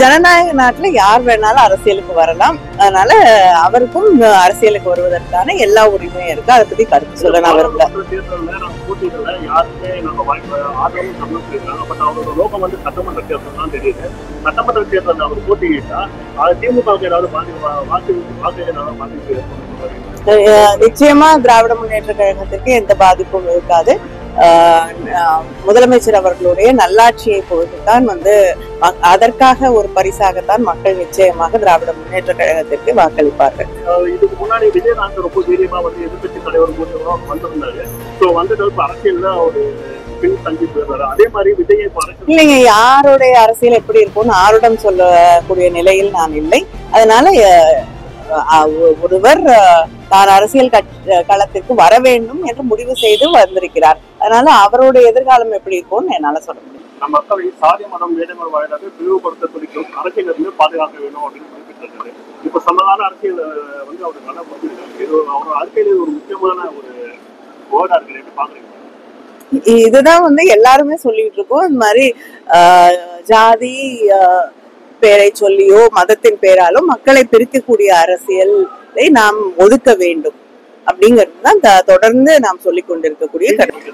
ஜனநாயக நாட்டுல யார் வேணாலும் அரசியலுக்கு வரலாம். அதனால அவருக்கும் அரசியலுக்கு வருவதற்கான எல்லா உரிமையும் இருக்கு. அதை பத்தி கருத்து சொல்ல நான் விரும்பல சட்டமன்ற தேர்தல் அவர் போட்டியிட்டா அஹ் நிச்சயமா திராவிட முன்னேற்ற கழகத்திற்கு எந்த பாதிப்பும் இருக்காது. முதலமைச்சர் அவர்களுடைய நல்லாட்சியை பொறுத்துத்தான் வந்து அதற்காக ஒரு பரிசாகத்தான் மக்கள் நிச்சயமாக திராவிட முன்னேற்ற கழகத்திற்கு வாக்களிப்பார்கள். இதுக்கு முன்னாடி விஜயகாந்த் ரொம்ப தைரியமா வந்து எதிர்கட்சி தலைவர் வந்திருந்தாரு. ஸோ வந்தது இப்ப அரசியல்ல ஒரு அரசியல் இல்லைங்க யாருடைய அரசியல் எப்படி இருக்கும்னு யாருடன் சொல்லக்கூடிய நிலையில் நான் இல்லை. அதனால ஒருவர் தான் அரசியல் கட்சி- களத்திற்கு வர வேண்டும் என்று முடிவு செய்து வந்திருக்கிறார். அதனால அவருடைய எதிர்காலம் எப்படி இருக்கும்னு என்னால சொல்ல முடியும். நம்ம மக்களை சாதி மதம் வேடங்கள் வாயிலாக பிரிவுபடுத்த துடிக்கும் அரசியல் இருந்து பாதுகாக்க வேண்டும் அப்படின்னு குறிப்பிட்டிருக்காரு இப்ப சமதான அரசியல் வந்து அவர் நல்லா புரிஞ்சிருக்காரு இது அவர் அரசியல் ஒரு முக்கியமான ஒரு வேர்டா இருக்கு. பாக்குறீங்க இதுதான் வந்து எல்லாருமே சொல்லிட்டு இருக்கோம். இந்த மாதிரி ஜாதி பெயரை சொல்லியோ மதத்தின் பெயராலோ மக்களை பிரிக்கக்கூடிய அரசியலை நாம் ஒதுக்க வேண்டும். அப்படிங்கிறது தான் தொடர்ந்து நாம் சொல்லிக் கொண்டிருக்கக்கூடிய கருத்து.